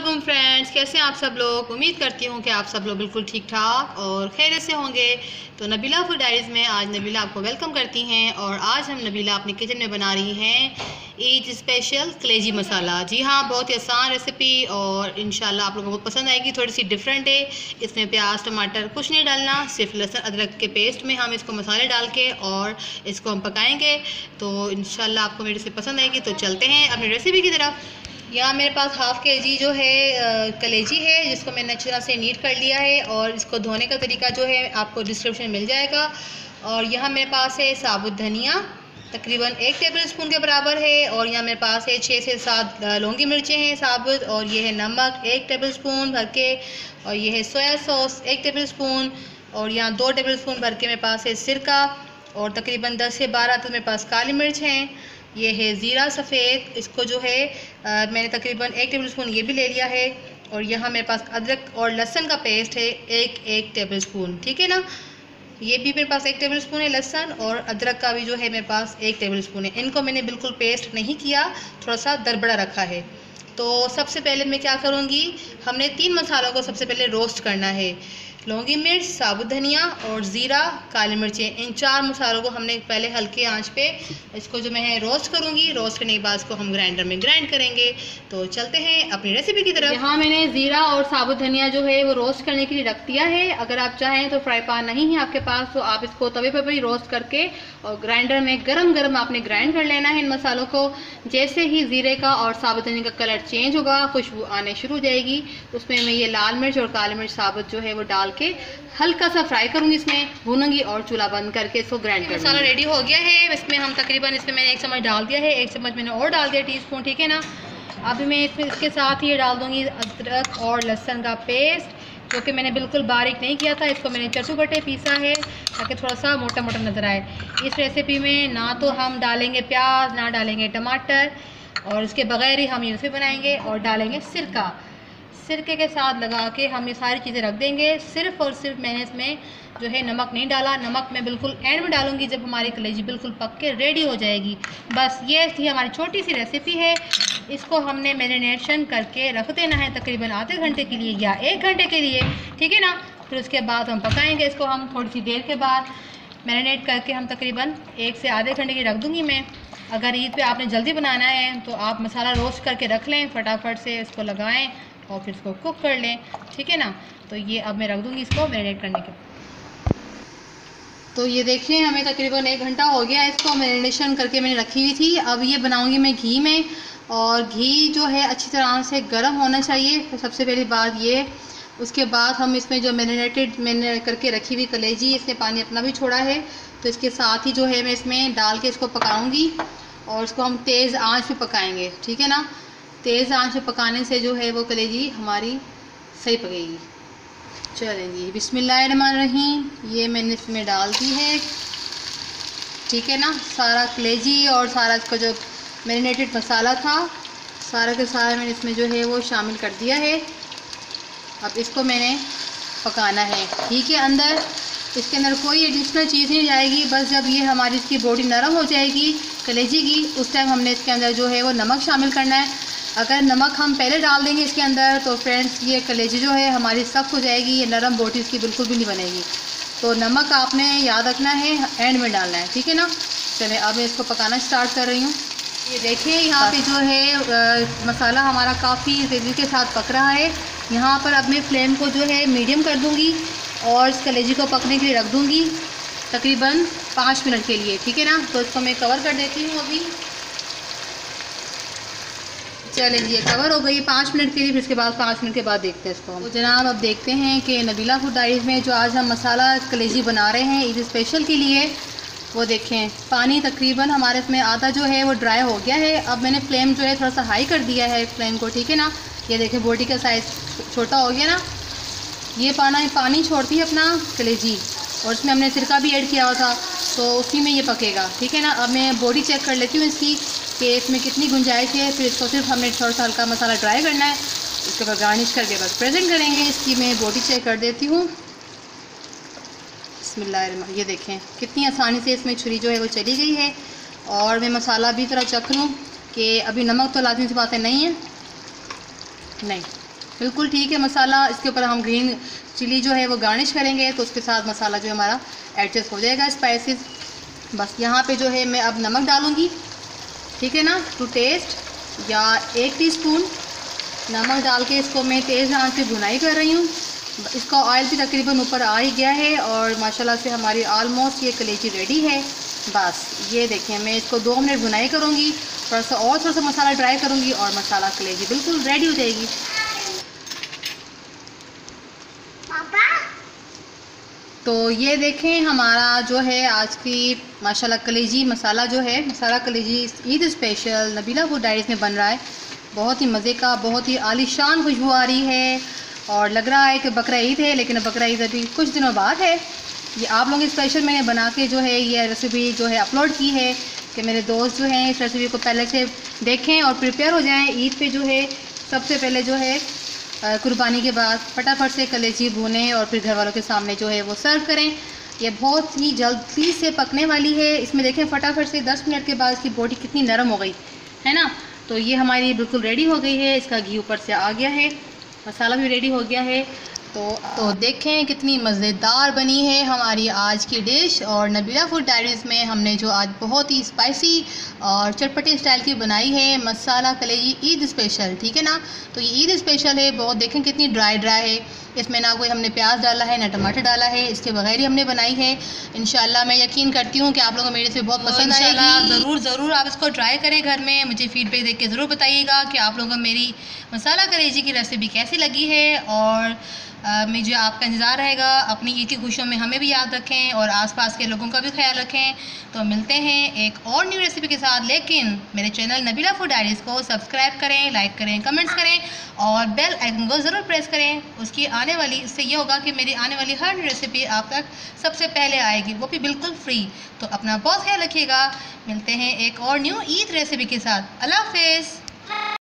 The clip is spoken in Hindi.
वालेकुम फ्रेंड्स कैसे हैं आप सब लोग? उम्मीद करती हूँ कि आप सब लोग बिल्कुल ठीक ठाक और खैर से होंगे। तो नबीला फ़ूड डायरीज़ में आज नबीला आपको वेलकम करती हैं और आज हम नबीला अपने किचन में बना रही हैं ईद स्पेशल कलेजी मसाला जी हाँ बहुत ही आसान रेसिपी और इन आप लोगों को पसंद आएगी। थोड़ी सी डिफरेंट है। इसमें प्याज, टमाटर कुछ नहीं डालना, सिर्फ़ लहसुन, अदरक के पेस्ट में हम इसको मसाले डाल के और इसको हम पकाएँगे। तो इन आपको मेरी रेसिपी पसंद आएगी। तो चलते हैं अपनी रेसिपी की तरफ़। यहाँ मेरे पास हाफ़ के जी जो है कलेजी है, जिसको मैंने अच्छी तरह से नीट कर लिया है और इसको धोने का तरीका जो है आपको डिस्क्रिप्शन मिल जाएगा। और यहाँ मेरे पास है साबुत धनिया, तकरीबन एक टेबल स्पून के बराबर है और यहाँ मेरे पास है छः से सात लौंगी मिर्चें हैं साबुत और ये है नमक एक टेबल स्पून भर के और ये है सोया सॉस एक टेबल स्पून और यहाँ दो टेबल स्पून भर के मेरे पास है सिरका और तकरीबन दस से बारह तो मेरे पास काली मिर्च हैं। ये है ज़ीरा सफ़ेद इसको जो है आ, मैंने तकरीबन एक टेबल स्पून ये भी ले लिया है और यहाँ मेरे पास अदरक और लहसन का पेस्ट है एक एक टेबल स्पून ठीक है ना? ये भी मेरे पास एक टेबल स्पून है लहसन और अदरक का भी जो है मेरे पास एक टेबल स्पून है। इनको मैंने बिल्कुल पेस्ट नहीं किया थोड़ा सा दरबड़ा रखा है। तो सबसे पहले मैं क्या करूँगी हमने तीन मसालों को सबसे पहले रोस्ट करना है। लौंगी, मिर्च, साबुत धनिया और ज़ीरा, काली मिर्चें। इन चार मसालों को हमने पहले हल्के आँच पे इसको जो मैं रोस्ट करूँगी। रोस्ट करने के बाद इसको हम ग्राइंडर में ग्राइंड करेंगे। तो चलते हैं अपनी रेसिपी की तरफ़। यहाँ मैंने ज़ीरा और साबुत धनिया जो है वो रोस्ट करने के लिए रख दिया है। अगर आप चाहें तो फ्राई पान नहीं है आपके पास तो आप इसको तवे पर भी रोस्ट करके और ग्राइंडर में गर्म गर्म आपने ग्राइंड कर लेना है इन मसालों को। जैसे ही ज़ीरे का और साबुत धनिया का कलर चेंज होगा, खुशबू आने शुरू हो जाएगी। उसमें मैं ये लाल मिर्च और काली मिर्च साबुत जो है वो डाल डाल के हल्का सा फ्राई करूँगी इसमें भूनूँगी और चूल्हा बंद करके इसको ग्राइंड कर मसाला रेडी हो गया है। इसमें हम तकरीबन इसमें मैंने एक चम्मच डाल दिया है। एक चम्मच मैंने और डाल दिया टी स्पून ठीक है ना? अभी मैं इसमें इसके साथ ही डाल दूँगी अदरक और लहसन का पेस्ट जो कि मैंने बिल्कुल बारीक नहीं किया था। इसको मैंने चटू बटे पीसा है ताकि थोड़ा सा मोटा मोटा नज़र आए। इस रेसिपी में ना तो हम डालेंगे प्याज ना डालेंगे टमाटर और इसके बगैर ही हम ये बनाएँगे और डालेंगे सिरका। सिरके के साथ लगा के हम ये सारी चीज़ें रख देंगे। सिर्फ़ और सिर्फ़ मैंने इसमें जो है नमक नहीं डाला। नमक मैं बिल्कुल एंड में डालूँगी जब हमारी कलेजी बिल्कुल पक के रेडी हो जाएगी। बस ये थी हमारी छोटी सी रेसिपी है। इसको हमने मैरिनेशन करके रख देना है तकरीबन आधे घंटे के लिए या एक घंटे के लिए। ठीक है ना? फिर उसके बाद हम पकाएँगे इसको हम थोड़ी सी देर के बाद। मैरिनेट करके हम तकरीबन एक से आधे घंटे की रख दूँगी मैं। अगर ईद पे आपने जल्दी बनाना है तो आप मसाला रोस्ट करके रख लें। फटाफट से इसको लगाएँ। और फिर इसको कुक कर लें, ठीक है ना? तो ये अब मैं रख दूँगी इसको मैरिनेट करने के तो ये देखिए, हमें तकरीबन एक घंटा हो गया इसको मैरिनेशन करके मैंने रखी हुई थी। अब ये बनाऊँगी मैं घी में और घी जो है अच्छी तरह से गर्म होना चाहिए। तो सबसे पहली बात ये, उसके बाद हम इसमें जो मैरिनेटेड मैंने करके रखी हुई कलेजी इसने पानी अपना भी छोड़ा है। तो इसके साथ ही जो है मैं इसमें डाल के इसको पकाऊँगी और इसको हम तेज़ आँच पे पकाएँगे, ठीक है ना? तेज़ आँच पे पकाने से जो है वो कलेजी हमारी सही पकेगी। चलें जी, बिस्मिल्लाहिर्रहमानिर्रहीम, ये मैंने इसमें डाल दी है। ठीक है ना? सारा कलेजी और सारा इसका जो मैरिनेटेड मसाला था, सारा के सारा मैंने इसमें जो है वो शामिल कर दिया है। अब इसको मैंने पकाना है। घी के अंदर इसके अंदर कोई एडिशनल चीज़ नहीं जाएगी, बस जब ये हमारी इसकी बॉडी नरम हो जाएगी, कलेजी की, उस टाइम हमने इसके अंदर जो है वो नमक शामिल करना है। अगर नमक हम पहले डाल देंगे इसके अंदर तो फ्रेंड्स ये कलेजी जो है हमारी सख्त हो जाएगी ये नरम बोटी इसकी बिल्कुल भी नहीं बनेगी। तो नमक आपने याद रखना है एंड में डालना है ठीक है ना? चले अब मैं इसको पकाना स्टार्ट कर रही हूँ। ये देखिए यहाँ पे जो है आ, मसाला हमारा काफ़ी तेज़ी के साथ पक रहा है। यहाँ पर अब मैं फ्लेम को जो है मीडियम कर दूँगी और इस कलेजी को पकने के लिए रख दूँगी तकरीबन पाँच मिनट के लिए ठीक है ना? तो इसको मैं कवर कर देती हूँ अभी। चलें जी कवर हो गई पाँच मिनट के लिए, फिर इसके बाद पाँच मिनट के बाद देखते हैं इसको तो जनाब, अब देखते हैं कि नबीला फ़ूड डाइव में जो आज हम मसाला कलेजी बना रहे हैं ईद स्पेशल के लिए, वो देखें। पानी तकरीबन हमारे इसमें आधा जो है, वो ड्राई हो गया है। अब मैंने फ्लेम जो है थोड़ा सा हाई कर दिया है फ्लेम को, ठीक है ना? ये देखें बॉडी का साइज़ छोटा हो गया ना? ये पाना पानी छोड़ती है अपना कलेजी, और इसमें हमने सिरका भी ऐड किया हुआ था तो उसी में ये पकेगा, ठीक है ना? अब मैं बॉडी चेक कर लेती हूँ इसकी। कि इसमें कितनी गुंजाइश है, फिर इसको सिर्फ़ हमें थोड़ा सा हल्का मसाला ड्राई करना है। इसके बाद गार्निश करके बस प्रेजेंट करेंगे। इसकी मैं बॉडी चेक कर देती हूँ। बसमिल्लाह ये देखें, कितनी आसानी से इसमें छुरी जो है वो चली गई है। और मैं मसाला भी थोड़ा चख लूँ कि अभी नमक तो लाजमी सी बातें नहीं है। नहीं, बिल्कुल ठीक है मसाला। इसके ऊपर हम ग्रीन चिली जो है वो गार्निश करेंगे तो उसके साथ मसाला जो है हमारा एडजस्ट हो जाएगा स्पाइसेस बस यहाँ पे जो है मैं अब नमक डालूँगी। ठीक है ना? टू टेस्ट या एक टीस्पून नमक डाल के इसको मैं तेज़ आँच पे भुनाई कर रही हूँ। इसका ऑयल भी तकरीबन ऊपर आ ही गया है और माशाल्लाह से हमारी ऑलमोस्ट ये कलेजी रेडी है। बस, ये देखें मैं इसको दो मिनट भुनाई करूँगी, थोड़ा सा और थोड़ा सा मसाला ड्राई करूँगी और मसाला कलेजी बिल्कुल रेडी हो जाएगी। तो ये देखें, हमारा जो है आज की माशाल्लाह कलेजी मसाला जो है, मसाला कलेजी Eid special Nabeela food diaries में बन रहा है। बहुत ही मज़े का, बहुत ही आलिशान खुशबू आ रही है और लग रहा है कि बकरा ईद है, लेकिन बकरा ईद अभी कुछ दिनों बाद है। ये आप लोगों स्पेशल मैंने बना के जो है ये रेसिपी जो है अपलोड की है कि मेरे दोस्त जो हैं इस रेसिपी को पहले से देखें और प्रिपेयर हो जाएँ। ईद पे जो है सबसे पहले जो है कुर्बानी के बाद फटाफट से कलेजी भुने और फिर घर वालों के सामने जो है वो सर्व करें। ये बहुत ही जल्दी से पकने वाली है। इसमें देखें, फटाफट से 10 मिनट के बाद इसकी बॉडी कितनी नरम हो गई, है ना? तो ये हमारी बिल्कुल रेडी हो गई है। इसका घी ऊपर से आ गया है। मसाला भी रेडी हो गया है। तो तो देखें कितनी मज़ेदार बनी है हमारी आज की डिश और नबीला फ़ूड डायरीज़ में हमने जो आज बहुत ही स्पाइसी और चटपटे स्टाइल की बनाई है मसाला कलेजी ईद स्पेशल ठीक है ना? तो ये ईद स्पेशल है बहुत देखें कितनी ड्राई ड्राई है। इसमें ना कोई हमने प्याज डाला है ना टमाटर डाला है इसके बगैर ही हमने बनाई है। इन मैं यकीन करती हूँ कि आप लोगों को मेरे से बहुत पसंद आएगी। ज़रूर ज़रूर आप इसको ट्राई करें घर में। मुझे फीडबैक देख के ज़रूर बताइएगा कि आप लोगों को मेरी मसाला कलेजी की रेसिपी कैसी लगी है और मुझे आपका इंतज़ार रहेगा, अपनी ईद की खुशियों में हमें भी याद रखें और आसपास के लोगों का भी ख्याल रखें। तो मिलते हैं एक और न्यू रेसिपी के साथ, लेकिन मेरे चैनल नबीला फ़ूड डायरीज़ को सब्सक्राइब करें लाइक करें कमेंट्स करें और बेल आइकन को ज़रूर प्रेस करें। उसकी आने वाली, इससे ये होगा कि मेरी आने वाली हर रेसिपी आप तक सबसे पहले आएगी, वो भी बिल्कुल फ्री तो अपना बहुत ख्याल रखिएगा। मिलते हैं एक और न्यू ईद रेसिपी के साथ। अल्लाह हाफिज़।